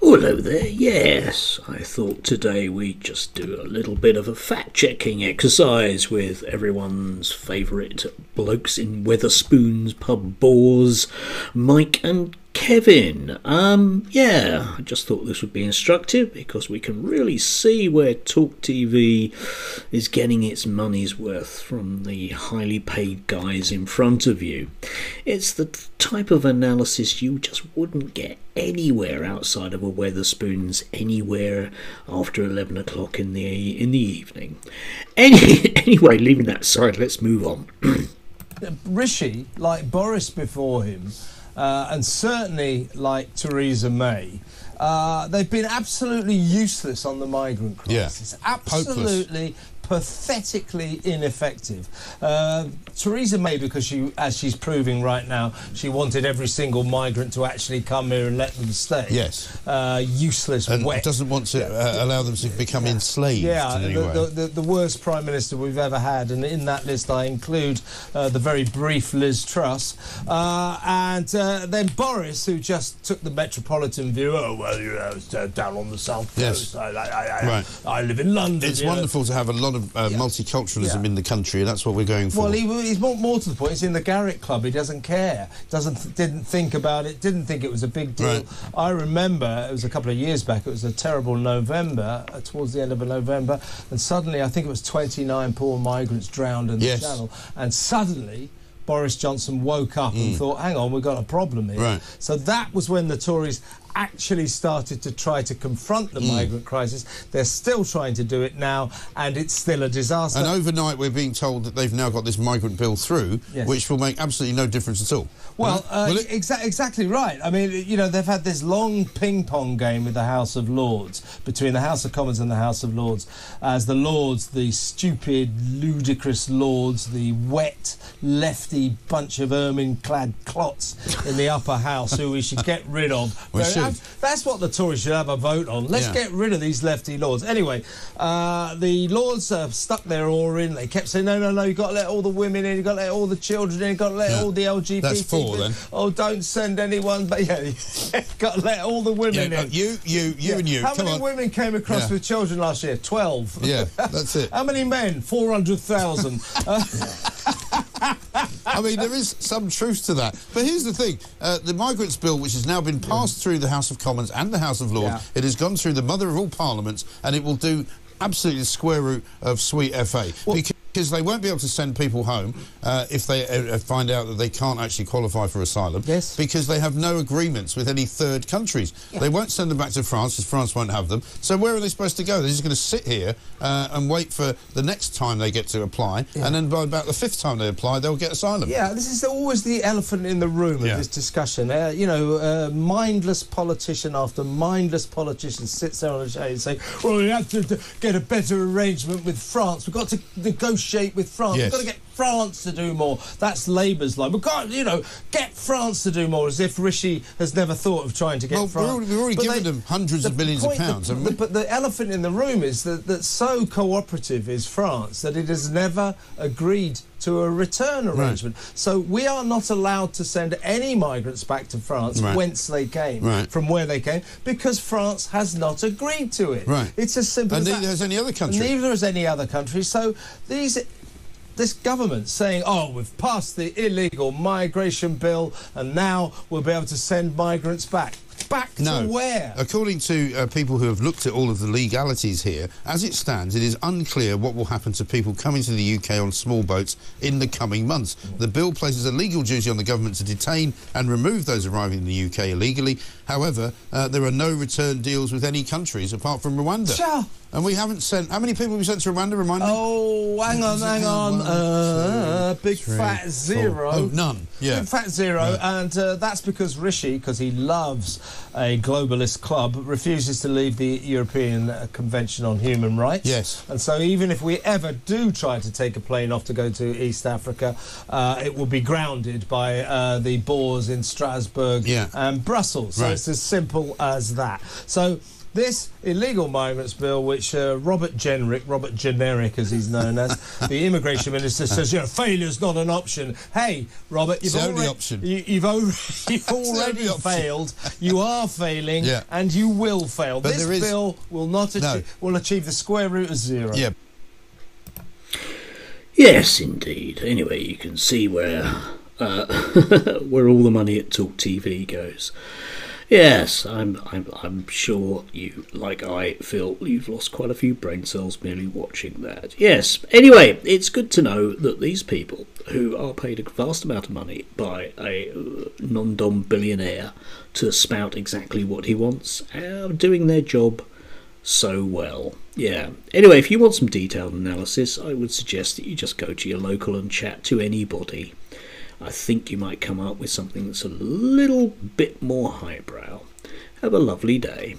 Hello there. Yes, I thought today we'd just do a little bit of a fact checking exercise with everyone's favourite blokes in Wetherspoons pub bores, Mike and Kevin. Um, yeah, I just thought this would be instructive because we can really see where Talk TV is getting its money's worth from the highly paid guys in front of you. It's the type of analysis you just wouldn't get anywhere outside of a Wetherspoons anywhere after 11 o'clock in the in the evening. Any, anyway, leaving that aside, let's move on. Rishi, like Boris before him, uh, and certainly like Theresa May, uh, they've been absolutely useless on the migrant crisis. Yeah. Absolutely pathetically ineffective. Uh, Theresa May, because she, as she's proving right now, she wanted every single migrant to actually come here and let them stay. Yes. Uh, useless, and wet. doesn't want to uh, allow them to become enslaved Yeah, the, the, the, worst prime minister we've ever had, and in that list I include uh, the very brief Liz Truss, uh, and uh, then Boris, who just took the metropolitan view. Oh well, you know, down on the south Yes. I, I, I, Right. I live in London. it's you know. wonderful to have a lot of uh, Yeah. multiculturalism Yeah. in the country, and that's what we're going for. Well, he, he's more, more to the point. He's in the Garrick Club. He doesn't care. Doesn't didn't think about it. Didn't think it was a big deal. Right. I remember it was a couple of years back. It was a terrible November, uh, towards the end of a November, and suddenly I think it was 29 poor migrants drowned in the Yes. channel, and suddenly. Boris Johnson woke up and thought, hang on, we've got a problem here. Mm. Right. So that was when the Tories actually started to try to confront Mm. the migrant crisis. They're still trying to do it now, and it's still a disaster. and overnight, we're being told that they've now got this migrant bill through, Yes. which will make absolutely no difference at all. Well, uh, exa- exactly right. I mean, you know, they've had this long ping pong game with the House of Lords, between the House of Commons and the House of Lords, as the Lords, the stupid, ludicrous Lords, the wet, lefty bunch of ermine clad clots in the upper house who we should get rid of. We should. That's what the Tories should have a vote on. Let's Yeah. get rid of these lefty Lords. Anyway, uh, the Lords uh, stuck their oar in. They kept saying, no, no, no, you've got to let all the women in, you've got to let all the children in, you've got to let Yeah. all the LGBT That's four, then. Oh, don't send anyone. But yeah, you've got to let all the Yeah, women uh, in. you, you, you, Yeah. and you. How Come many on. women came across Yeah. with children last year? Twelve. Yeah, that's it. How many men? Four hundred thousand. uh, I mean, there is some truth to that. But here's the thing: uh, the migrants bill, which has now been passed through the House of Commons and the House of Lords, Yeah. it has gone through the mother of all parliaments, and it will do absolutely the square root of sweet FA because they won't be able to send people home uh, if they uh, find out that they can't actually qualify for asylum. Yes. Because they have no agreements with any third countries. They won't send them back to France because France won't have them. So where are they supposed to go? They're just going to sit here uh, and wait for the next time they get to apply, and then by about the fifth time they apply, they'll get asylum. yeah, this is always the elephant in the room Yeah. of this discussion. Uh, you know, uh, mindless politician after mindless politician sits there on a chair and say, "Well, we have to get a better arrangement with France. We've got to negotiate with France. Yes. We've got to get France to do more." That's Labour's line. We've got, you know, get France to do more, as if Rishi has never thought of trying to get Well, France. we've already But given them hundreds of the billions of point- the- pounds, haven't the- but the elephant in the room is that, that so cooperative is France that it has never agreed to a return arrangement. So we are not allowed to send any migrants back to France Right. whence they came, Right. from where they came, because France has not agreed to it. Right. It's as simple And as neither that. has any other country. Neither has any other country. So these. This government saying, "Oh, we've passed the illegal migration bill, and now we'll be able to send migrants back." Back No. to where? According to uh, people who have looked at all of the legalities here, as it stands, it is unclear what will happen to people coming to the UK on small boats in the coming months. The bill places a legal duty on the government to detain and remove those arriving in the UK illegally. However, uh, there are no return deals with any countries apart from Rwanda. Sure. And we haven't sent. How many people have we sent to Rwanda? Remind me. Oh, hang on, hang on. One, Uh, two, big three, fat four. zero. Oh, none. Yeah. Big fat zero, and uh, that's because Rishi, because he loves a globalist club, refuses to leave the European uh, Convention on Human Rights. Yes. And so, even if we ever do try to take a plane off to go to East Africa, uh, it will be grounded by uh, the bores in Strasbourg Yeah. and Brussels. So Right. it's as simple as that. So. This illegal migrants bill, which uh, Robert Generic, Robert Generic as he's known as, the immigration minister says, you know, failure's not an option. Hey, Robert, you've It's the only already, option. You, you've, al- you've already failed. You are failing, Yeah. and you will fail. But this there is- bill will not No. achieve, will achieve the square root of zero. Yeah, Yes, indeed. Anyway, you can see where uh, where all the money at Talk TV goes. Yes, I'm, I'm I'm sure you, like I, feel you've lost quite a few brain cells merely watching that. Yes. Anyway, it's good to know that these people who are paid a vast amount of money by a uh, non-dom billionaire to spout exactly what he wants are doing their job so well. Yeah. Anyway, if you want some detailed analysis, I would suggest that you just go to your local and chat to anybody. I think you might come up with something that's a little bit more highbrow. Have a lovely day.